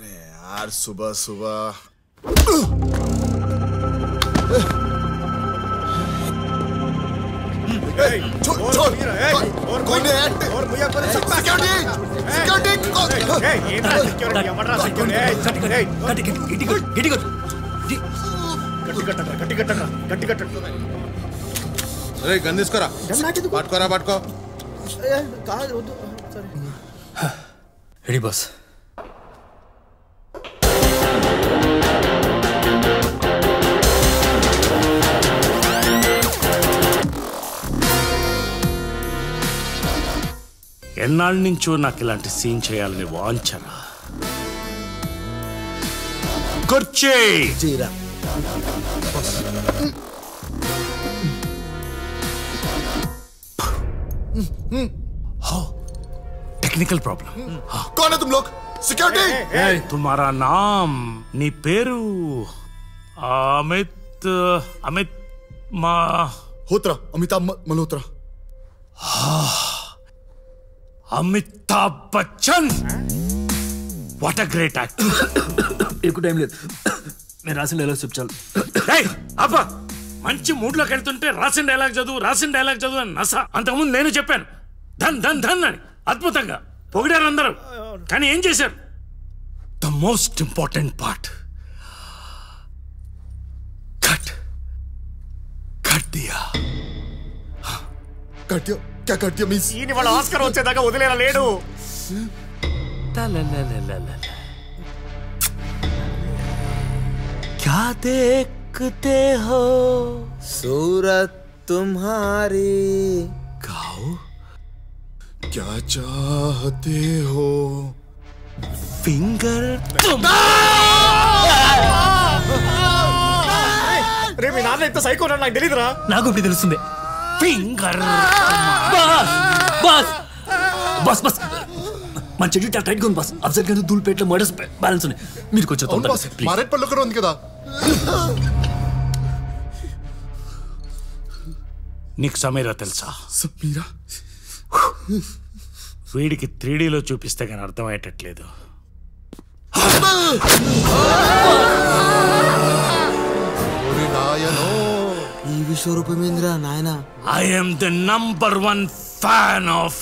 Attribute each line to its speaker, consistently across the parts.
Speaker 1: अरे यार सुबह सुबह।
Speaker 2: अरे गंदिस करा। बाट
Speaker 3: हाँ। बस।
Speaker 4: ఎన్నాళ్ళ నుంచో నాకు ఇలాంటి సీన్ చేయాలని వాంచరా కుర్చీ టెక్నికల్ ప్రాబ్లం
Speaker 1: कौन है तुम लोग सिक्योरिटी
Speaker 4: తుమారా నామ్ నీ పేరు అమిత్ అమిత్ మా
Speaker 1: होत्रा अमिताभ म- Malhotra
Speaker 4: Amitabh Bachchan. What a great actor
Speaker 3: ఎక్కువ టైం లేదు. నేను రాసిన డైలాగ్స్ చెప్పాలి
Speaker 4: అబ్బా మంచి మూడ్లోకి వెళ్తుంటే రాసిన డైలాగ్ చదువు రాసిన డైలాగ్ చదువు అని నస. అంతకుముందు నేను చెప్పాను. ధన్ ధన్ ధన్ అని అద్భుతంగా. పొగిడారు అందరూ. కానీ ఏం చేశారు? The most important part cut cut దియా
Speaker 1: काट दिया क्या काट दिया मीन्स
Speaker 5: ఈయన వాళ్ళ ఆస్కర్ వచ్చేదాకా వదిలేలా లేడు
Speaker 4: क्या देखते हो
Speaker 6: सूरत तुम्हारी
Speaker 4: गाओ
Speaker 1: क्या चाहते हो
Speaker 4: फिंगर तुम
Speaker 5: రే మీ నాన్న ఎంత సైకో నాకు తెలియదురా
Speaker 3: నాకు ఇప్పుడు తెలుస్తుంది
Speaker 4: ఫింగర్
Speaker 3: బస్ బస్ బస్ బస్ మన చెడ్యూల్ టైట్గా ఉంది బాస్ అఫ్జల్ గారు దూల్పేట్లో మర్డర్స్ బ్యాలెన్స్ ఉన్నాయి. మీరు కొంచెం తొందర
Speaker 1: మారేట్ పళ్ళు కూడా ఉంది కదా.
Speaker 4: నీకు సమీరా తెలుసా?
Speaker 1: సమీరా?
Speaker 4: వీడికి త్రీడీలో చూపిస్తే కానీ అర్థమయ్యేటట్లేదు.
Speaker 1: నాయనో.
Speaker 6: ఈ విశ్వరూపమేంద్ర నాయన?
Speaker 4: I'm the number one fan of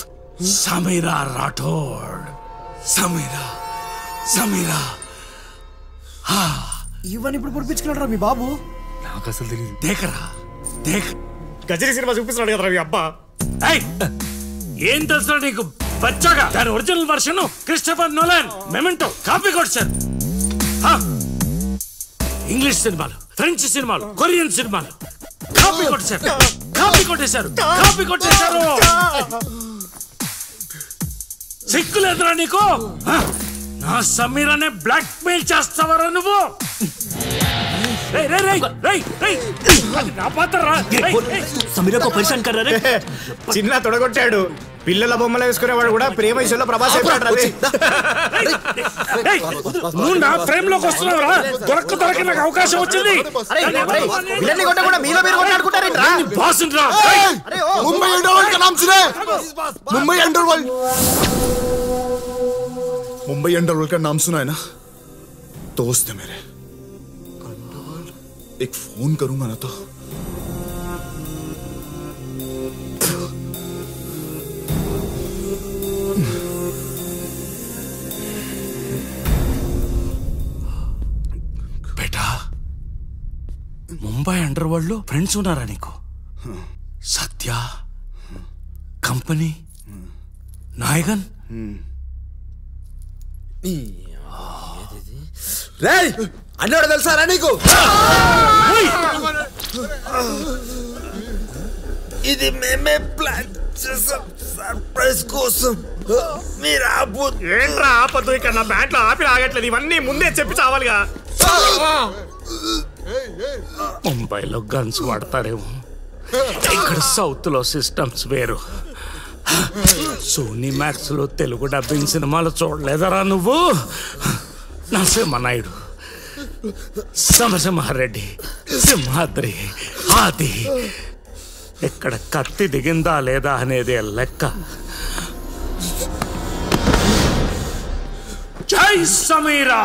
Speaker 4: Sameera Rathod Sameera Sameera
Speaker 5: ఇవన్నీ ఇప్పుడు పొడిపించుకున్నాడు మీ బాబు.
Speaker 3: నాకు అసలు తెలియదు
Speaker 4: దేకరా? దేక్.
Speaker 5: గజని సినిమా చూపిస్తున్నాడు కదా మీ అబ్బా.
Speaker 4: ఏయ్! ఏం తెలుసు నీకు? బచ్చాగా. దాని original version Christopher Nolan Memento copy కొట్టారు హా! ఇంగ్లీష్ సినిమాలు ఫ్రెంచ్ సినిమాలు కొరియన్ సినిమాలు. కాపీ కొట్టేశారు. కాపీ కొట్టేశారు. కాపీ కొట్టేశారు. సిగ్గులేదురా నీకు? హ? నా సమీరానే బ్లాక్ మెయిల్ చేస్తావరా నువ్వు? రేయ్, రేయ్, రేయ్, రేయ్, రేయ్. అది నా పాత్ర రా. రేయ్, రేయ్.
Speaker 3: సమీరా కో పరిశాన్ కర్ రే
Speaker 5: చిన్న తొడగొట్టాడు పిల్లల బొమ్మలు వేసుకునేవాడు కూడా ప్రేమ విషయంలో ప్రభాస్ అయిపోయాడు రా.
Speaker 4: ఏయ్, నువ్వు నా ఫ్రేమ్ లోకి వస్తున్నావురా దొరక్క దొరక నాకు అవకాశం వచ్చింది
Speaker 5: అరే, అరే, విలన్ని కొట్టా కూడా మీలో మీరు కొట్లాడుకుంటారేంట్రా
Speaker 4: బాసుండ్రా
Speaker 5: అరే ఓ
Speaker 1: मुंबई अंडरवर्ल्ड का नाम सुने मुंबई अंडरवर्ल्ड मुंबई अंडरवर्ल्ड का नाम सुना है ना दोस्त है मेरे एक फोन करूंगा ना तो
Speaker 4: బేటా ముంబై అండర్ వరల్డ్ లో ఫ్రెండ్స్ ఉన్నారా నీకు సత్య కంపెనీ నాయగన్
Speaker 6: రేయ్ అన్నోడు తెలుసారా నీకు? ఇది మేమే ప్లాన్ చేసాం. సర్ప్రైజ్ కోసం. మీరు ఆపు-
Speaker 5: ఏంట్రా ఆపద్దు ఇక్కడ నా బ్యాంక్లో ఆపి ఆగట్లేదు. ఇవన్నీ ముందే చెప్పి చావాలిగా.
Speaker 4: ముంబైలో గన్స్ వాడతారేమో ఇక్కడ సౌత్లో సిస్టమ్స్ వేరు. సోనీ మ్యాక్స్లో తెలుగు డబ్బింగ్ సినిమాలు చూడలేదరా నువ్వు? నరసింహనాయుడు సమసింహారెడ్డి సింహాద్రి ఆది. ఇక్కడ కత్తి దిగిందా లేదా అనేది లెక్క. జై సమీరా!